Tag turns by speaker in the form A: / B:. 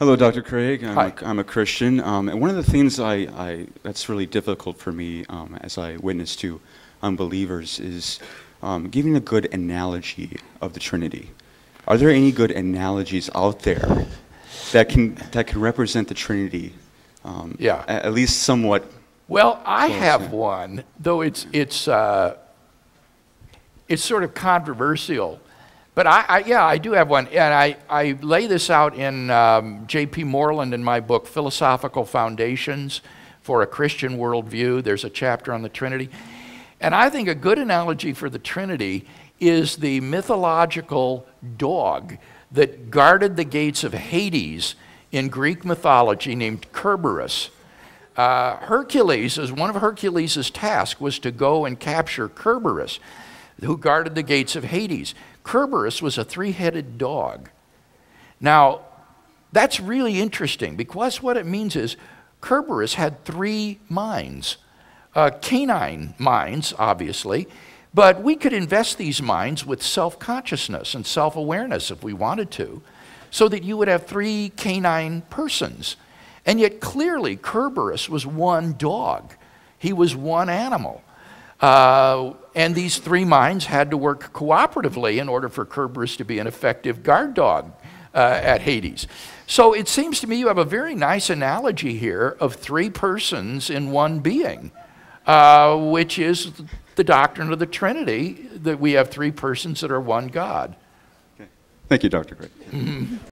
A: Hello, Dr. Craig. I'm,
B: Hi.
A: A, I'm a Christian, um, and one of the things I, I that's really difficult for me um, as I witness to unbelievers is um, giving a good analogy of the Trinity. Are there any good analogies out there that can that can represent the Trinity? Um,
B: Yeah.
A: At, least somewhat.
B: Well, I
A: Close,
B: have
A: yeah.
B: one, though it's it's uh, it's sort of controversial. But I, I yeah, I do have one, and I, I lay this out in um, J.P. Moreland in my book Philosophical Foundations for a Christian Worldview. There's a chapter on the Trinity, and I think a good analogy for the Trinity is the mythological dog that guarded the gates of Hades in Greek mythology, named Kerberos. Uh, Hercules, as one of Hercules' tasks, was to go and capture Kerberos, who guarded the gates of Hades. Kerberos was a three headed dog. Now, that's really interesting because what it means is Kerberos had three minds uh, canine minds, obviously, but we could invest these minds with self consciousness and self awareness if we wanted to, so that you would have three canine persons. And yet, clearly, Kerberos was one dog, he was one animal. Uh, and these three minds had to work cooperatively in order for Kerberos to be an effective guard dog uh, at Hades. So it seems to me you have a very nice analogy here of three persons in one being, uh, which is the doctrine of the Trinity that we have three persons that are one God. Okay.
A: Thank you, Dr. Craig.